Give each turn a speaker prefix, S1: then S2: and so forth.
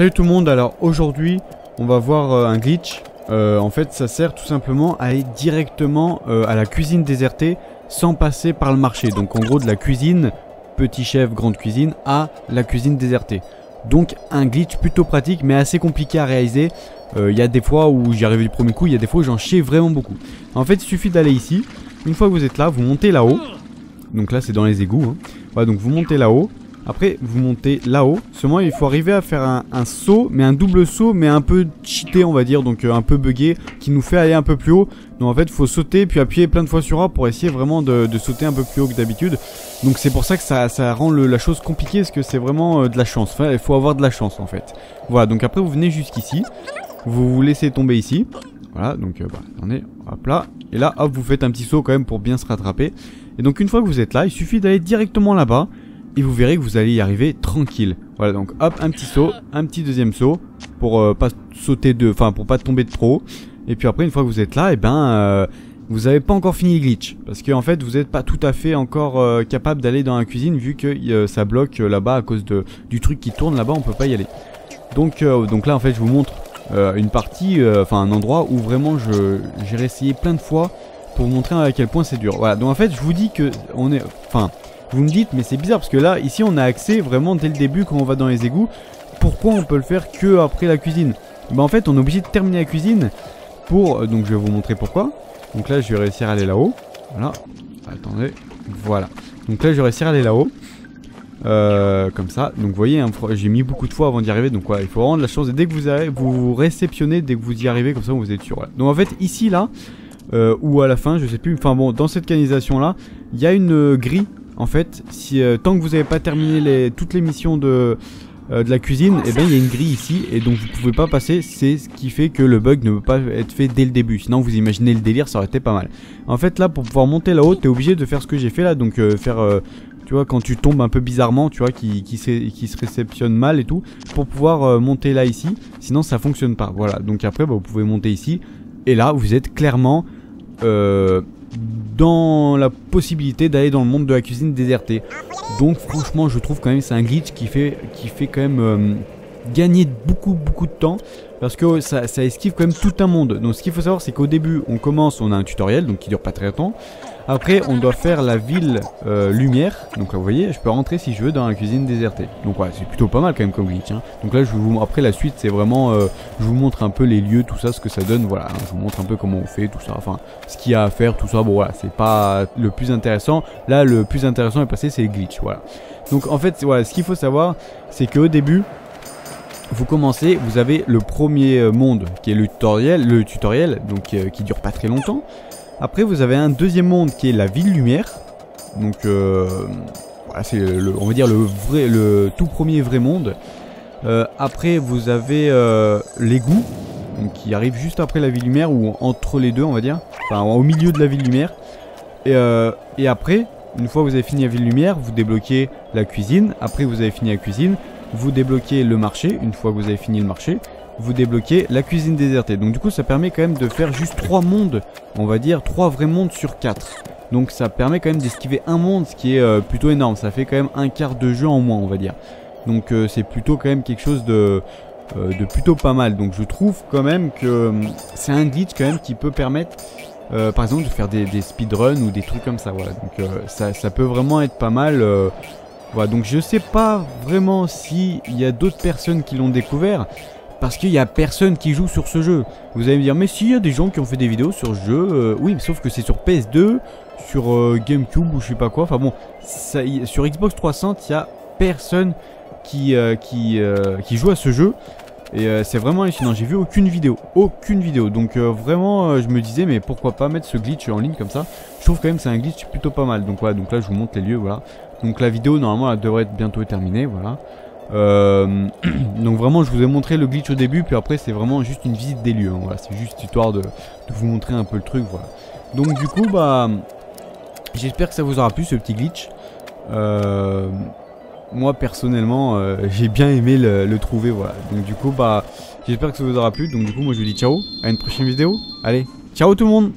S1: Salut tout le monde, alors aujourd'hui on va voir euh, un glitch. Euh, en fait ça sert tout simplement à aller directement euh, à la cuisine désertée sans passer par le marché. Donc en gros de la cuisine, petit chef, grande cuisine, à la cuisine désertée. Donc un glitch plutôt pratique mais assez compliqué à réaliser. Il y a des fois où j'y arrive du premier coup, il y a des fois où j'en chie vraiment beaucoup. En fait il suffit d'aller ici. Une fois que vous êtes là, vous montez là-haut. Donc là c'est dans les égouts. Hein. Donc vous montez là-haut. Après, vous montez là-haut. Seulement, il faut arriver à faire un, saut, mais un double saut, mais un peu cheaté, on va dire, donc euh, un peu buggé, qui nous fait aller un peu plus haut. Donc en fait, il faut sauter, puis appuyer plein de fois sur A pour essayer vraiment de, sauter un peu plus haut que d'habitude. Donc c'est pour ça que ça, rend la chose compliquée, parce que c'est vraiment euh, de la chance. Enfin, il faut avoir de la chance, en fait. Voilà, donc après, vous venez jusqu'ici. Vous vous laissez tomber ici. Voilà, donc euh, bah, attendez, hop là. Et là, hop, vous faites un petit saut quand même pour bien se rattraper. Et donc une fois que vous êtes là, il suffit d'aller directement là-bas et vous verrez que vous allez y arriver tranquille. Voilà donc hop un petit saut, un petit deuxième saut pour euh, pas sauter de, enfin pour pas tomber de pro. Et puis après une fois que vous êtes là, et eh ben euh, vous avez pas encore fini le glitch parce que en fait vous n'êtes pas tout à fait encore euh, capable d'aller dans la cuisine vu que ça bloque là-bas à cause du truc qui tourne là-bas, on peut pas y aller. Donc donc là en fait je vous montre une partie, enfin un endroit où vraiment j'ai réessayé plein de fois pour vous montrer à quel point c'est dur. Voilà donc en fait je vous dis que on est, enfin vous me dites, mais c'est bizarre parce que là, ici, on a accès vraiment dès le début quand on va dans les égouts. Pourquoi on peut le faire que après la cuisine? Bah en fait, on est obligé de terminer la cuisine pour... Euh, donc je vais vous montrer pourquoi. Donc là, je vais réussir à aller là-haut. Voilà. Attendez. Voilà. Donc là, je vais réussir à aller là-haut. Euh, comme ça. Donc vous voyez, hein, j'ai mis beaucoup de fois avant d'y arriver. Donc voilà, il faut de la chance. Et dès que vous, avez, vous réceptionnez, dès que vous y arrivez, comme ça, vous êtes sûr. Donc en fait, ici, là, euh, ou à la fin, je sais plus. Enfin bon, dans cette canalisation là, il y a une grille en fait, si, euh, tant que vous n'avez pas terminé les, toutes les missions de, euh, la cuisine, eh bien il y a une grille ici et donc vous pouvez pas passer. C'est ce qui fait que le bug ne peut pas être fait dès le début. Sinon vous imaginez le délire, ça aurait été pas mal. En fait là pour pouvoir monter là-haut, t'es obligé de faire ce que j'ai fait là, donc euh, faire tu vois, quand tu tombes un peu bizarrement, tu vois, qui, se réceptionne mal et tout, pour pouvoir monter là ici, sinon ça fonctionne pas. Voilà, donc après, bah, vous pouvez monter ici, et là, vous êtes clairement dans la possibilité d'aller dans le monde de la cuisine désertée. Donc franchement je trouve quand même c'est un glitch qui fait, qui fait quand même euh, gagner beaucoup beaucoup de temps parce que ça, ça esquive quand même tout un monde. Donc ce qu'il faut savoir c'est qu'au début on commence, on a un tutoriel donc qui dure pas très longtemps. Après, on doit faire la ville euh, lumière. Donc là, vous voyez, je peux rentrer si je veux dans la cuisine désertée. Donc ouais, c'est plutôt pas mal quand même comme glitch. Hein. Donc là, je vous après la suite, c'est vraiment, euh, je vous montre un peu les lieux, tout ça, ce que ça donne. Voilà, je vous montre un peu comment on fait, tout ça. Enfin, ce qu'il y a à faire, tout ça. Bon voilà, c'est pas le plus intéressant. Là, le plus intéressant est passé, c'est le glitch. Voilà. Donc en fait, voilà, ce qu'il faut savoir, c'est qu'au début, vous commencez, vous avez le premier euh, monde qui est le tutoriel, le tutoriel, donc qui dure pas très longtemps. Après, vous avez un deuxième monde qui est la ville lumière. Donc, euh, voilà, c'est on va dire le vrai, le tout premier vrai monde. Euh, après, vous avez euh, l'égout, qui arrive juste après la ville lumière ou entre les deux, on va dire. Enfin, au milieu de la ville lumière. Et, et après, une fois que vous avez fini la ville lumière, vous débloquez la cuisine. Après, vous avez fini la cuisine, vous débloquez le marché. Une fois que vous avez fini le marché, vous débloquez la cuisine désertée. Donc du coup ça permet quand même de faire juste 3 mondes, on va dire 3 vrais mondes sur 4. Donc ça permet quand même d'esquiver un monde, ce qui est euh, plutôt énorme. Ça fait quand même un quart de jeu en moins, on va dire. Donc euh, c'est plutôt quand même quelque chose de, euh, de plutôt pas mal. Donc je trouve quand même que c'est un glitch quand même qui peut permettre, par exemple, de faire des, speedruns ou des trucs comme ça. Voilà. Donc ça, peut vraiment être pas mal. Voilà. Donc je sais pas vraiment s'il y a d'autres personnes qui l'ont découvert. Parce qu'il n'y a personne qui joue sur ce jeu. Vous allez me dire, mais si, il y a des gens qui ont fait des vidéos sur ce jeu. Euh, oui, sauf que c'est sur PS2, sur euh, GameCube ou je sais pas quoi. Enfin bon, sur Xbox 360, il n'y a personne qui, euh, joue à ce jeu. Et c'est vraiment hallucinant, j'ai vu aucune vidéo, aucune vidéo. Donc vraiment, je me disais, mais pourquoi pas mettre ce glitch en ligne comme ça? Je trouve quand même que c'est un glitch plutôt pas mal. Donc voilà, donc là je vous montre les lieux, voilà. Donc la vidéo, normalement, elle devrait être bientôt terminée, voilà. Euh, donc vraiment je vous ai montré le glitch au début puis après c'est vraiment juste une visite des lieux hein, voilà, c'est juste histoire de, vous montrer un peu le truc voilà donc du coup bah j'espère que ça vous aura plu ce petit glitch euh, moi personnellement euh, j'ai bien aimé le, le, trouver voilà. Donc du coup bah j'espère que ça vous aura plu. Donc du coup moi je vous dis ciao. À une prochaine vidéo. Allez ciao tout le monde